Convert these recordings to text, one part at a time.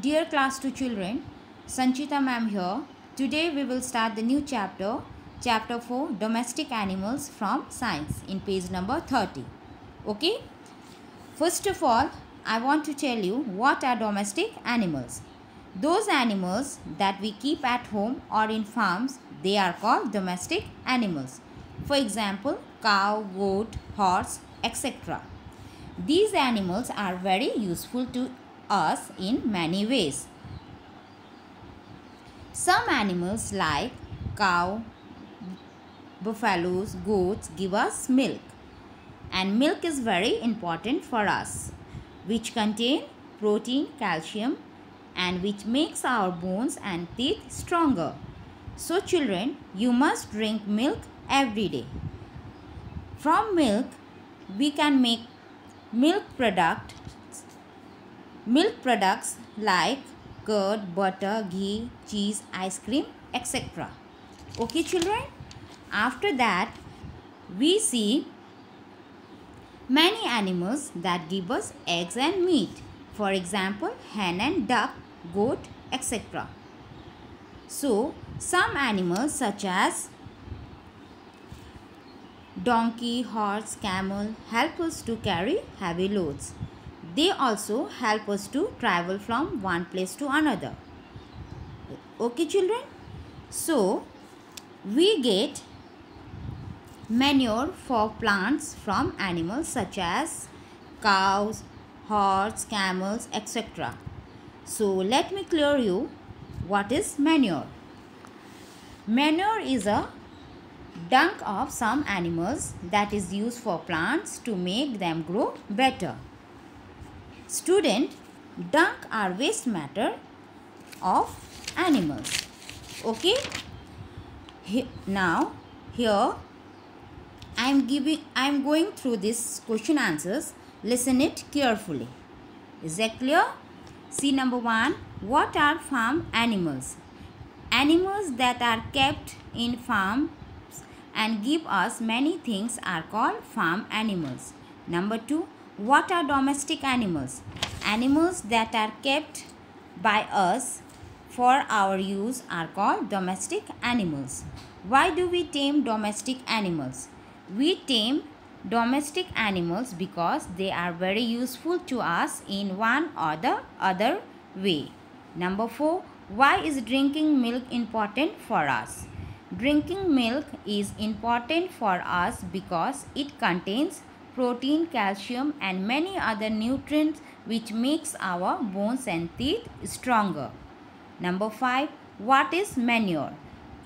Dear class 2 children, Sanchita ma'am here. Today we will start the new chapter, chapter 4 domestic animals from science in page number 30. Okay? First of all, I want to tell you what are domestic animals. Those animals that we keep at home or in farms, they are called domestic animals. For example, cow, goat, horse, etc. These animals are very useful to us in many ways. Some animals like cow, buffaloes, goats give us milk and milk is very important for us which contain protein, calcium and which makes our bones and teeth stronger. So children, you must drink milk every day. From milk, we can make milk product milk products like curd, butter, ghee, cheese, ice cream, etc. Okay children? After that, we see many animals that give us eggs and meat. For example, hen and duck, goat, etc. So, some animals such as donkey, horse, camel help us to carry heavy loads. They also help us to travel from one place to another. Okay children? So, we get manure for plants from animals such as cows, horse, camels, etc. So, let me clear you what is manure. Manure is a dung of some animals that is used for plants to make them grow better. Student, dung are waste matter of animals. Okay. He, now, here I am giving I am going through this question answers. Listen it carefully. Is that clear? See number 1. What are farm animals? Animals that are kept in farms and give us many things are called farm animals. Number 2. What are domestic animals? Animals that are kept by us for our use are called domestic animals. Why do we tame domestic animals? We tame domestic animals because they are very useful to us in one or the other way. Number 4. Why is drinking milk important for us? Drinking milk is important for us because it contains protein, calcium and many other nutrients which makes our bones and teeth stronger. Number 5. What is manure?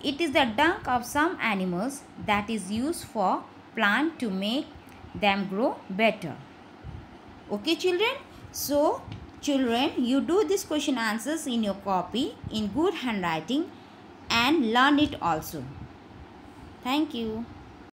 It is the dung of some animals that is used for plant to make them grow better. Okay children? So children you do this question answers in your copy in good handwriting and learn it also. Thank you.